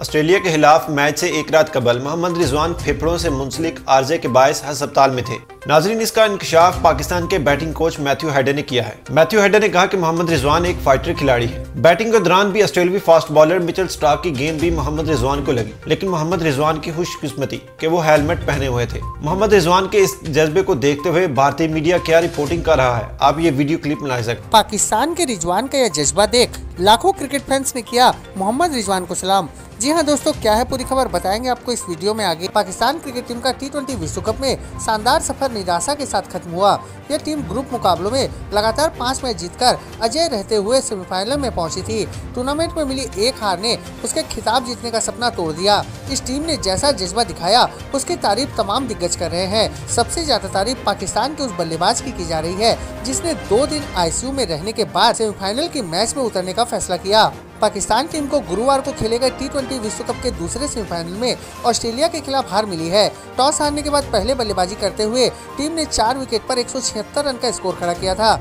Australia के खिलाफ match से एक रात कबल मोहम्मद रिजवान फेफड़ों से मुंसलिक आर्जे के बायस अस्पताल में थे। नाजरीन, इसका इंकशाफ पाकिस्तान के बैटिंग कोच मैथ्यू हेडे ने किया है। मैथ्यू हेडे ने कहा कि मोहम्मद रिजवान एक फाइटर खिलाड़ी है। बैटिंग के दौरान भी ऑस्ट्रेलियावी फास्ट बॉलर मिचल स्टार्क की गेंद भी मोहम्मद रिजवान को लगी, लेकिन मोहम्मद रिजवान की खुशकिस्मती कि वो हेलमेट पहने हुए थे। मोहम्मद रिजवान के इस जज्बे को देखते हुए भारतीय मीडिया क्या रिपोर्टिंग कर रहा है, आप ये वीडियो क्लिप मुलाजा पाकिस्तान के रिजवान का यह जज्बा देख लाखों क्रिकेट फैंस ने किया मोहम्मद रिजवान को सलाम। जी हाँ दोस्तों, क्या है पूरी खबर बताएँगे आपको इस वीडियो में आगे। पाकिस्तान क्रिकेट टीम का टी विश्व कप में शानदार सफ़र निराशा के साथ खत्म हुआ। यह टीम ग्रुप मुकाबलों में लगातार पाँच मैच जीतकर अजय रहते हुए सेमीफाइनल में पहुँची थी। टूर्नामेंट में मिली एक हार ने उसके खिताब जीतने का सपना तोड़ दिया। इस टीम ने जैसा जज्बा दिखाया, उसकी तारीफ़ तमाम दिग्गज कर रहे हैं। सबसे ज़्यादा तारीफ़ पाकिस्तान के उस बल्लेबाज की की जा रही है, जिसने दो दिन आईसीयू में रहने के बाद सेमीफाइनल के मैच में उतरने का फैसला किया। पाकिस्तान टीम को गुरुवार को खेले गए टी विश्व कप के दूसरे सेमीफाइनल में ऑस्ट्रेलिया के खिलाफ हार मिली है। टॉस हारने के बाद पहले बल्लेबाजी करते हुए टीम ने चार विकेट पर एक सौ छिहत्तर रन का स्कोर खड़ा किया था।